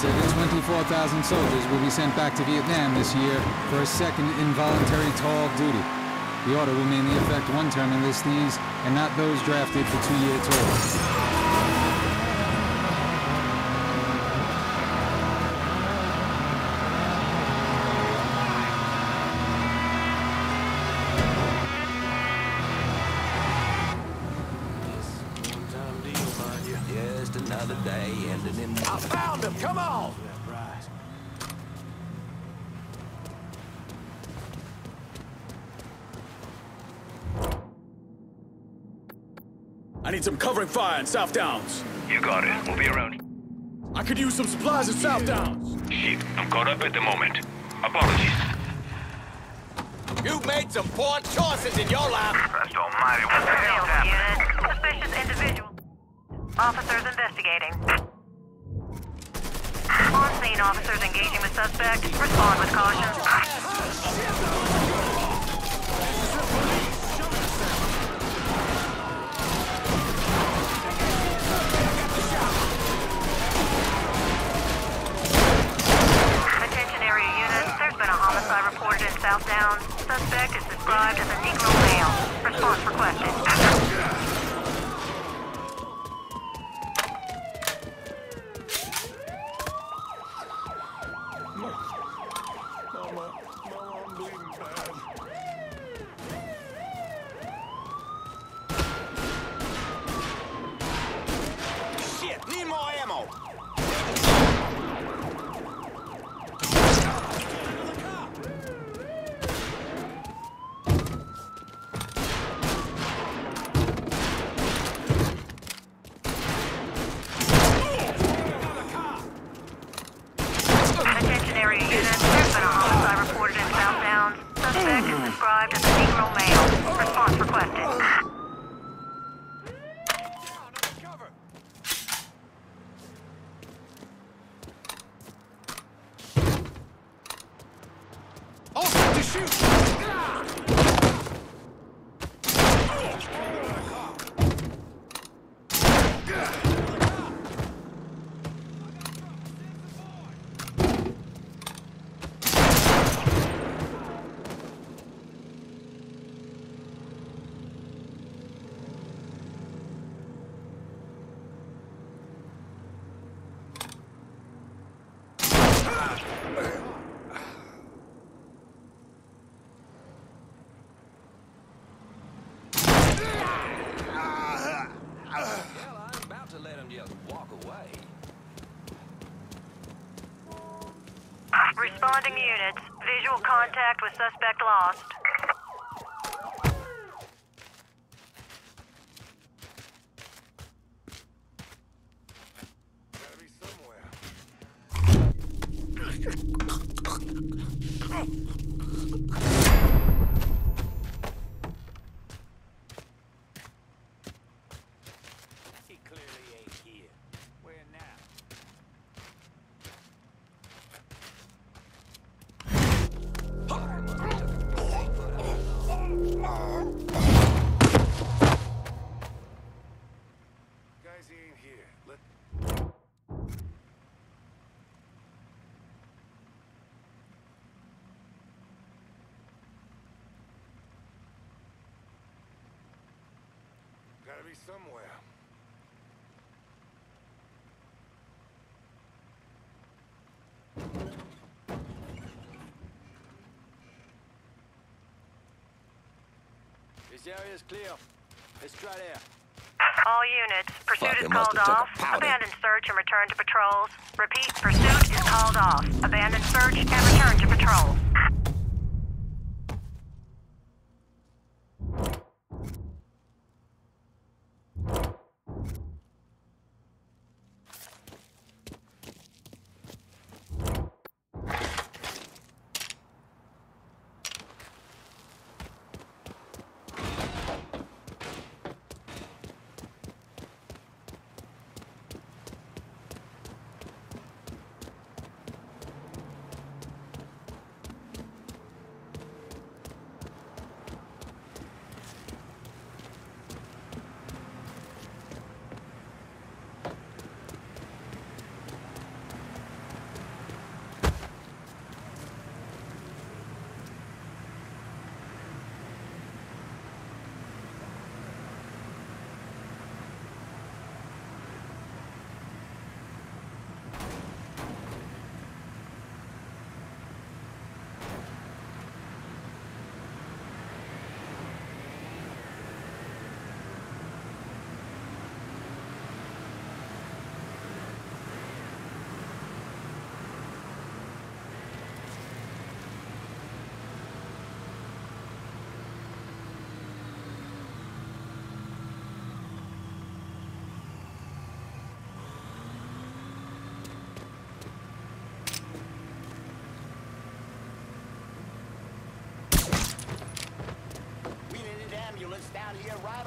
Said that 24,000 soldiers will be sent back to Vietnam this year for a second involuntary tall duty. The order will mainly affect one-term enlistees and not those drafted for two-year tours. Just another day ending in. I found him! Come on! I need some covering fire in Southdowns. You got it. We'll be around. I could use some supplies in Southdowns. Shit, I'm caught up at the moment. Apologies. You've made some poor choices in your life. Christ almighty, what the hell's happening? Officers investigating. On scene officers engaging with suspect. Respond with caution. Attention area units. There's been a homicide reported in Southdowns. Suspect is described as a Negro male. Response requested. Shit, need more Thank you. To let him just walk away. Responding units. Visual contact with suspect lost. Gotta be somewhere. Gotta be somewhere. This area's clear. Let's try there. All units. Pursuit Fuck, is called have took a off. Abandon search and return to patrols. Repeat, pursuit is called off. Abandon search and return to patrol. Out here right.